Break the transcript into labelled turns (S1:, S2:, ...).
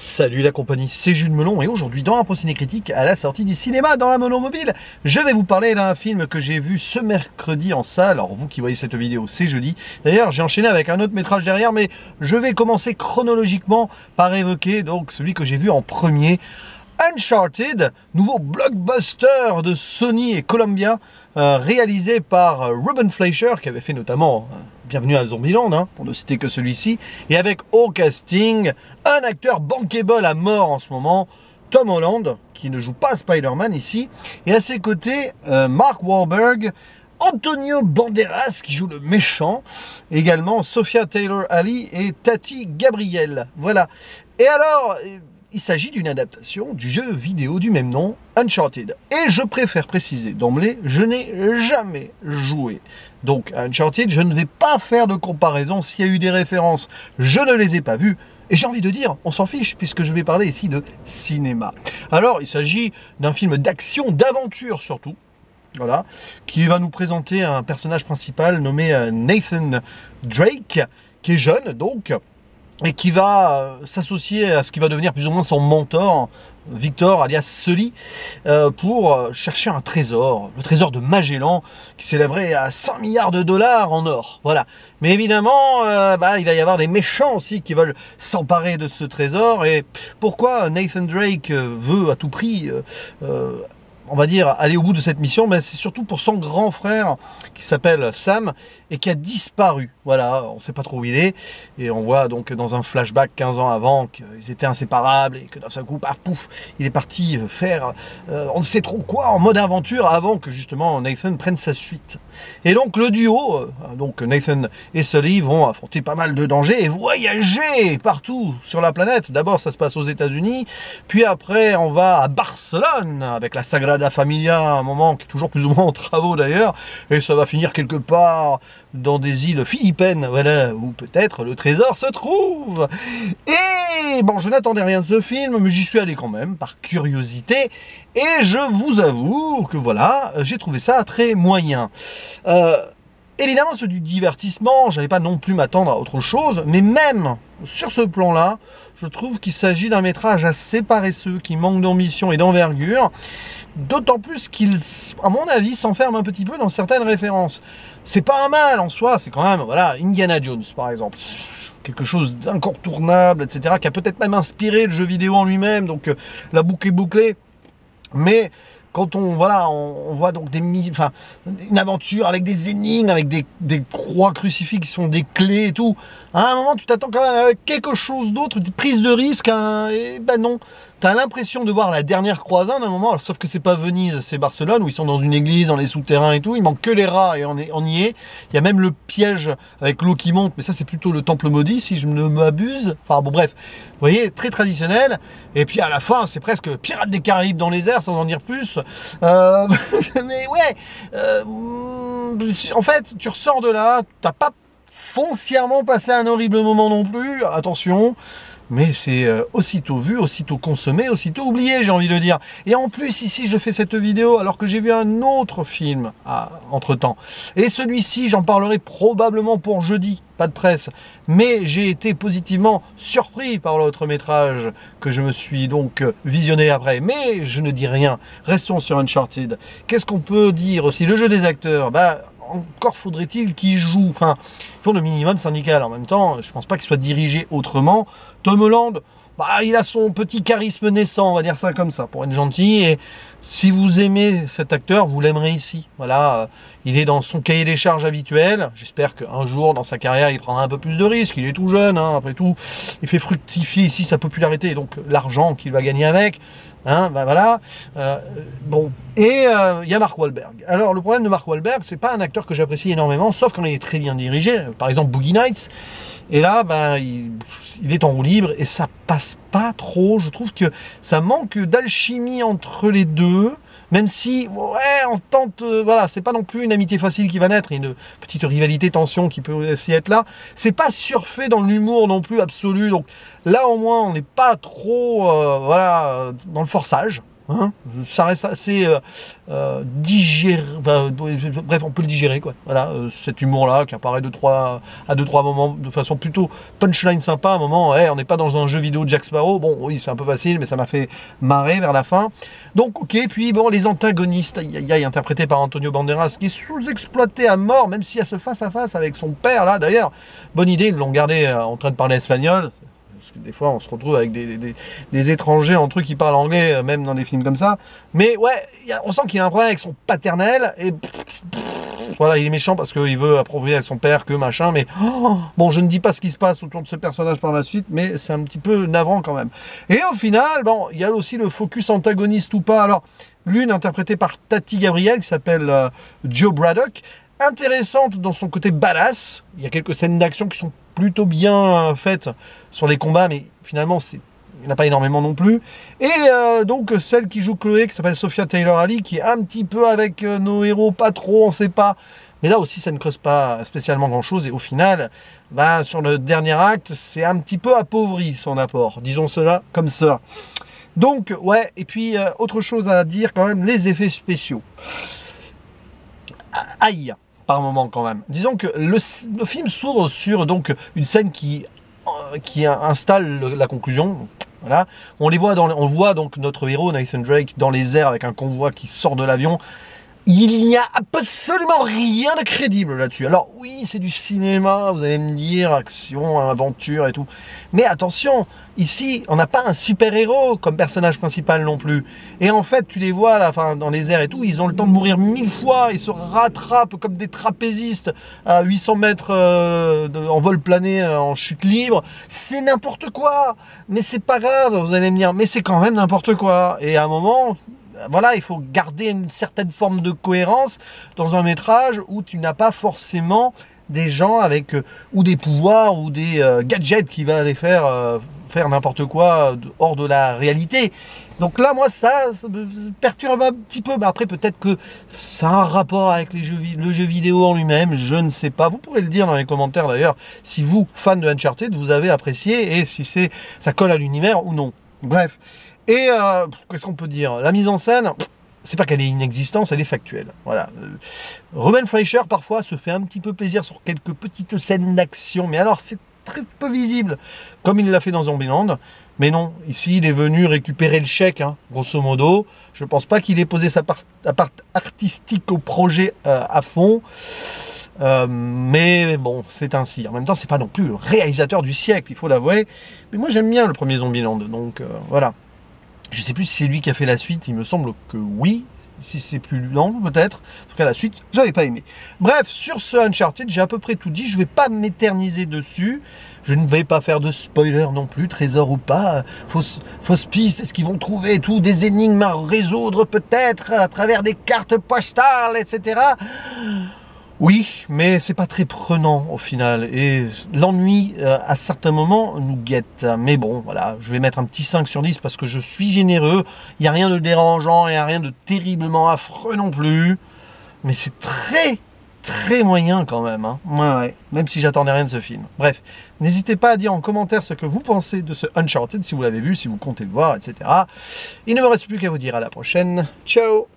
S1: Salut la compagnie, c'est Jules Melon et aujourd'hui dans un procédé critique à la sortie du cinéma dans la monomobile, je vais vous parler d'un film que j'ai vu ce mercredi en salle. Alors vous qui voyez cette vidéo, c'est jeudi. D'ailleurs, j'ai enchaîné avec un autre métrage derrière, mais je vais commencer chronologiquement par évoquer donc celui que j'ai vu en premier. Uncharted, nouveau blockbuster de Sony et Columbia, euh, réalisé par Ruben Fleischer, qui avait fait notamment Bienvenue à Zombieland, hein, pour ne citer que celui-ci, et avec au casting un acteur bankable à mort en ce moment, Tom Holland, qui ne joue pas Spider-Man ici, et à ses côtés, Mark Wahlberg, Antonio Banderas qui joue le méchant, également Sophia Taylor Ali et Tati Gabriel. Voilà. Et alors, il s'agit d'une adaptation du jeu vidéo du même nom, Uncharted. Et je préfère préciser d'emblée, je n'ai jamais joué. Donc Uncharted, je ne vais pas faire de comparaison. S'il y a eu des références, je ne les ai pas vues. Et j'ai envie de dire, on s'en fiche, puisque je vais parler ici de cinéma. Alors, il s'agit d'un film d'action, d'aventure surtout, voilà, qui va nous présenter un personnage principal nommé euh, Nathan Drake, qui est jeune, donc, et qui va euh, s'associer à ce qui va devenir plus ou moins son mentor, Victor alias Sully, euh, pour euh, chercher un trésor, le trésor de Magellan, qui s'élèverait à 100 milliards de dollars en or. Voilà. Mais évidemment, bah, il va y avoir des méchants aussi qui veulent s'emparer de ce trésor. Et pourquoi Nathan Drake veut à tout prix on va dire, aller au bout de cette mission, mais c'est surtout pour son grand frère qui s'appelle Sam et qui a disparu. Voilà, on ne sait pas trop où il est. Et on voit donc dans un flashback 15 ans avant qu'ils étaient inséparables et que d'un seul coup, paf, pouf, il est parti faire euh, on ne sait trop quoi en mode aventure avant que justement Nathan prenne sa suite. Et donc le duo, euh, donc Nathan et Sully vont affronter pas mal de dangers et voyager partout sur la planète. D'abord, ça se passe aux États-Unis, puis après, on va à Barcelone avec la Sagrada Sagrada Familia, un moment qui est toujours plus ou moins en travaux d'ailleurs, et ça va finir quelque part dans des îles philippines, voilà, où peut-être le trésor se trouve. Et bon, je n'attendais rien de ce film, mais j'y suis allé quand même, par curiosité, et je vous avoue que voilà, j'ai trouvé ça très moyen. Euh, évidemment, c'est du divertissement, j'allais pas non plus m'attendre à autre chose, mais même sur ce plan-là, je trouve qu'il s'agit d'un métrage assez paresseux, qui manque d'ambition et d'envergure, d'autant plus qu'il, à mon avis, s'enferme un petit peu dans certaines références. C'est pas un mal en soi, c'est quand même, voilà, Indiana Jones par exemple. Quelque chose d'incontournable, etc., qui a peut-être même inspiré le jeu vidéo en lui-même, donc euh, la boucle est bouclée. Mais quand on voilà, on, voit donc des enfin une aventure avec des énigmes, avec des, croix crucifix qui sont des clés et tout. À un moment, tu t'attends quand même à quelque chose d'autre, une prise de risque. Hein, et ben non, T'as l'impression de voir la dernière croisade à un moment, sauf que c'est pas Venise, c'est Barcelone, où ils sont dans une église, dans les souterrains et tout. Il manque que les rats et on y est. Il y a même le piège avec l'eau qui monte, mais ça c'est plutôt le temple maudit, si je ne m'abuse. Enfin bon, bref. Vous voyez, très traditionnel. Et puis à la fin, c'est presque Pirates des Caraïbes dans les airs, sans en dire plus. Euh, mais ouais, euh, en fait, tu ressors de là, t'as pas foncièrement passé un horrible moment non plus. Attention mais c'est euh, aussitôt vu, aussitôt consommé, aussitôt oublié, j'ai envie de dire. Et en plus, ici, je fais cette vidéo alors que j'ai vu un autre film entre-temps. Et celui-ci, j'en parlerai probablement pour jeudi, pas de presse. Mais j'ai été positivement surpris par l'autre métrage que je me suis donc visionné après. Mais je ne dis rien. Restons sur Uncharted. Qu'est-ce qu'on peut dire aussi? Le jeu des acteurs, bah encore faudrait-il qu'il joue. Enfin, ils font le minimum syndical. En même temps, je pense pas qu'il soit dirigé autrement. Tom Holland, bah, il a son petit charisme naissant, on va dire ça comme ça, pour être gentil. Et si vous aimez cet acteur, vous l'aimerez ici. Voilà, euh, il est dans son cahier des charges habituel. J'espère qu'un jour, dans sa carrière, il prendra un peu plus de risques. Il est tout jeune, hein, après tout. Il fait fructifier ici sa popularité, et donc l'argent qu'il va gagner avec. Hein, ben voilà. Euh, bon. Et euh, il y a Mark Wahlberg. Alors, le problème de Mark Wahlberg, c'est pas un acteur que j'apprécie énormément, sauf quand il est très bien dirigé. Par exemple, Boogie Nights. Et là, ben, il, il, est en roue libre et ça passe pas trop. Je trouve que ça manque d'alchimie entre les deux. Même si, ouais, on tente, euh, voilà, c'est pas non plus une amitié facile qui va naître, une petite rivalité, tension qui peut aussi être là. C'est pas surfait dans l'humour non plus absolu. Donc là, au moins, on n'est pas trop, euh, voilà, dans le forçage. Hein ça reste assez euh, euh digéré. bref, on peut le digérer, quoi. Voilà, euh, cet humour-là qui apparaît de trois, à deux, trois moments de façon plutôt punchline sympa. À un moment, on n'est pas dans un jeu vidéo de Jack Sparrow. Bon, oui, c'est un peu facile, mais ça m'a fait marrer vers la fin. Donc, ok, puis bon, les antagonistes, il y a interprété par Antonio Banderas, qui est sous-exploité à mort, même y a ce face-à-face avec son père, là, d'ailleurs. Bonne idée, ils l'ont gardé euh, en train de parler espagnol des fois on se retrouve avec des, étrangers en trucs qui parlent anglais, euh, même dans des films comme ça. Mais ouais, on sent qu'il a un problème avec son paternel, et voilà, il est méchant parce qu'il veut approuver avec son père que machin, mais oh, bon, je ne dis pas ce qui se passe autour de ce personnage par la suite, mais c'est un petit peu navrant quand même. Et au final, bon, il y a aussi le focus antagoniste ou pas. Alors, l'une interprétée par Tati Gabriel, qui s'appelle euh, Joe Braddock, intéressante dans son côté badass. Il y a quelques scènes d'action qui sont plutôt bien faites sur les combats, mais finalement, c'est il n'y en a pas énormément non plus. Et euh, donc celle qui joue Chloé, qui s'appelle Sophia Taylor-Ali, qui est un petit peu avec euh, nos héros, pas trop, on sait pas. Mais là aussi, ça ne creuse pas spécialement grand-chose. Et au final, bah, sur le dernier acte, c'est un petit peu appauvri son apport. Disons cela comme ça. Donc, ouais, et puis euh, autre chose à dire quand même, les effets spéciaux. Aïe par moment quand même. Disons que le, film s'ouvre sur donc une scène qui, euh, qui installe la conclusion. Voilà. On les voit dans, on voit donc notre héros Nathan Drake dans les airs avec un convoi qui sort de l'avion il n'y a absolument rien de crédible là-dessus. Alors oui, c'est du cinéma, vous allez me dire, action, aventure et tout. Mais attention, ici, on n'a pas un super-héros comme personnage principal non plus. Et en fait, tu les vois là, dans les airs et tout, ils ont le temps de mourir mille fois, ils se rattrapent comme des trapézistes à 800 mètres euh, en vol plané, euh, en chute libre. C'est n'importe quoi Mais c'est pas grave, vous allez me dire, mais c'est quand même n'importe quoi. Et à un moment, voilà, il faut garder une certaine forme de cohérence dans un métrage où tu n'as pas forcément des gens avec euh, ou des pouvoirs ou des euh, gadgets qui vont aller faire euh, faire n'importe quoi hors de la réalité. Donc là, moi, ça, me perturbe un petit peu. Mais après, peut-être que ça a un rapport avec les le jeu vidéo en lui-même. Je ne sais pas. Vous pourrez le dire dans les commentaires d'ailleurs, si vous, fan de Uncharted, vous avez apprécié et si c'est ça colle à l'univers ou non. Bref. Et euh, qu'est-ce qu'on peut dire? La mise en scène, c'est pas qu'elle est inexistante, elle est factuelle. Voilà. Euh, Roman Fleischer parfois se fait un petit peu plaisir sur quelques petites scènes d'action, mais alors c'est très peu visible, comme il l'a fait dans Zombieland. Mais non, ici il est venu récupérer le chèque, hein, grosso modo. Je pense pas qu'il ait posé sa part, artistique au projet euh, à fond. mais bon, c'est ainsi. En même temps, c'est pas non plus le réalisateur du siècle, il faut l'avouer. Mais moi, j'aime bien le premier Zombieland, donc voilà. Je sais plus si c'est lui qui a fait la suite, il me semble que oui. Si c'est plus non, peut-être. En tout cas, la suite, j'avais pas aimé. Bref, sur ce Uncharted, j'ai à peu près tout dit. Je vais pas m'éterniser dessus. Je ne vais pas faire de spoiler non plus, trésor ou pas, fausse, fausse piste, est-ce qu'ils vont trouver tout, des énigmes à résoudre peut-être à travers des cartes postales, etc. Oui, mais c'est pas très prenant au final. Et l'ennui, euh, à certains moments, nous guette. Mais bon, voilà, je vais mettre un petit 5 sur 10 parce que je suis généreux. Il n'y a rien de dérangeant, il n'y a rien de terriblement affreux non plus. Mais c'est très, très moyen quand même. Hein. Même si j'attendais rien de ce film. Bref, n'hésitez pas à dire en commentaire ce que vous pensez de ce Uncharted, si vous l'avez vu, si vous comptez le voir, etc. Il ne me reste plus qu'à vous dire à la prochaine. Ciao